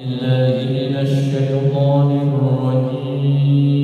الله من الشيطان الرجيم.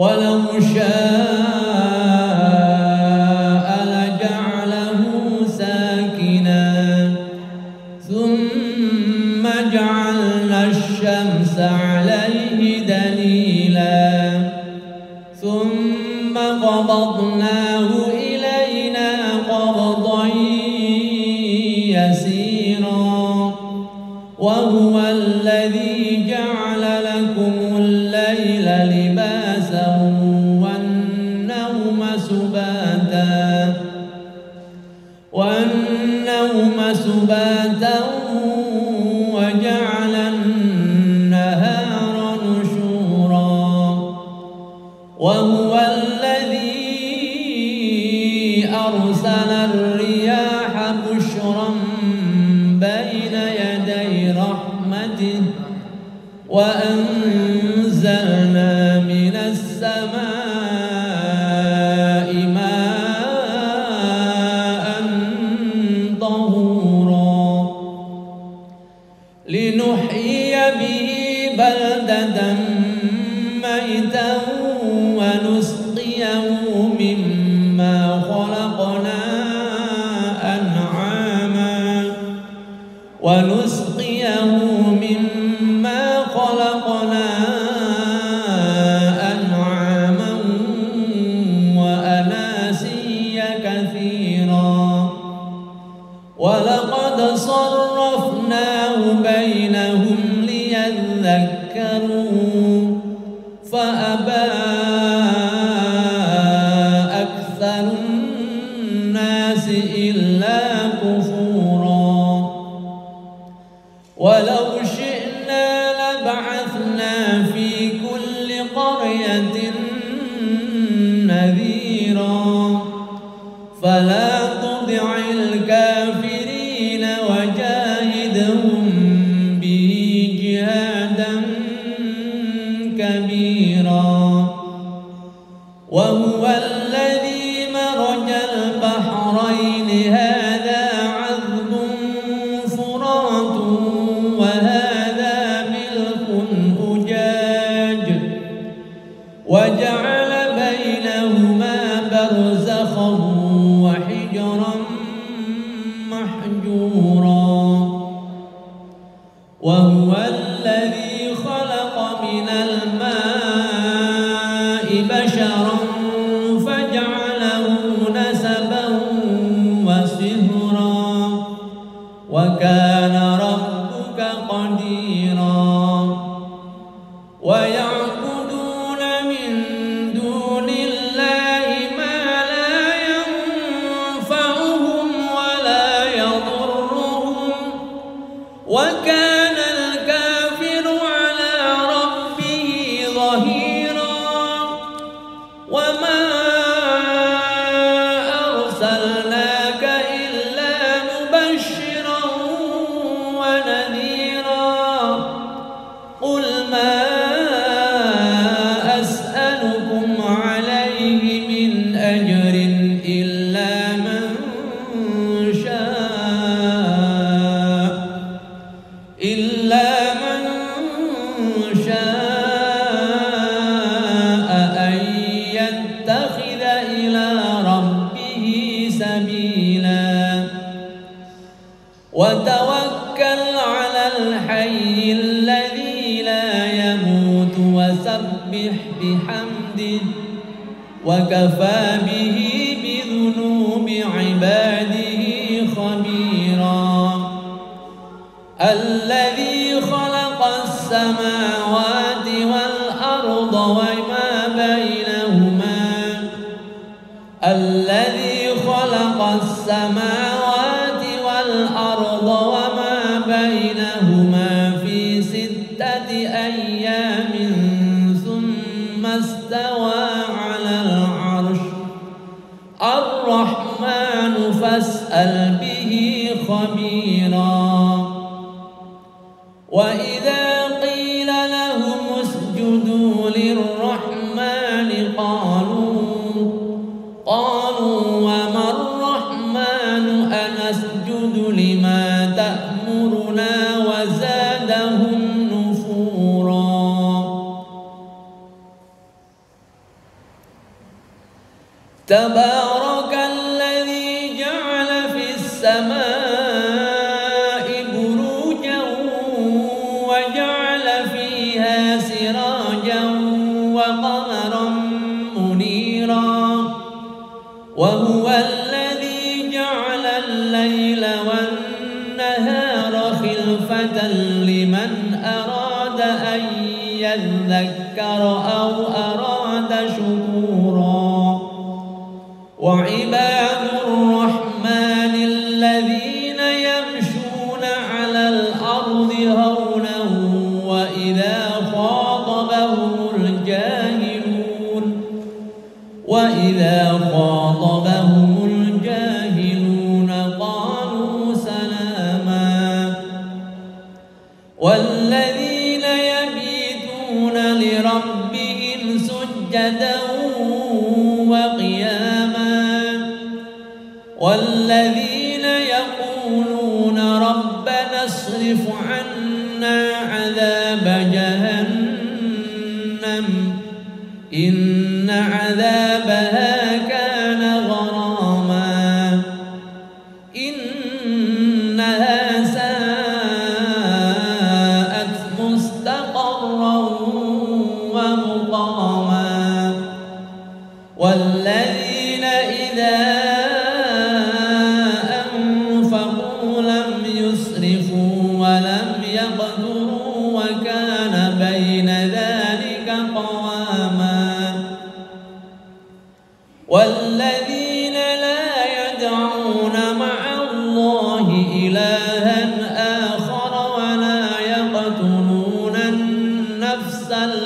ولو شاء لجعله ساكنا. ثم جعلنا الشمس عليه دليلا. ثم قبضناه والنوم سباتا وجعل النهار نشورا. وهو الذي أرسل الرياح بشرا بين يدي رحمته وأنزلنا من السماء ونسقيه مما خلقنا أنعاما وأناسيا كثيرا. ولقد صرفناه بينهم ليذكروا فأبى فلا تطع الكافرين وجاهدهم. فسبح بحمده وكفى به بذنوب عباده خبيرا. الذي خلق السماوات والأرض وما بينهما. الذي خلق السماوات إذا من أراد أن يذكر أو أراد شكورا. وعباد بجاهل out done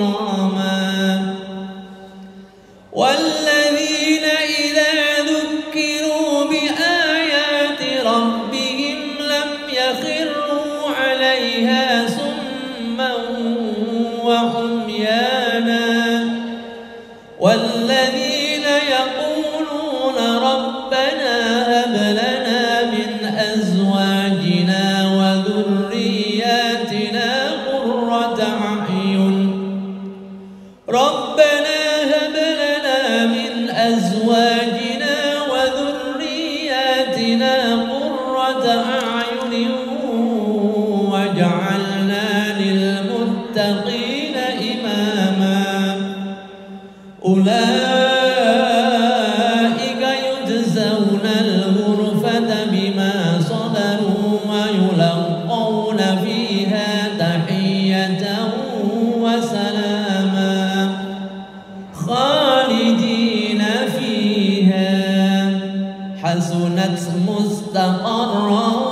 no. حسنت مستقرا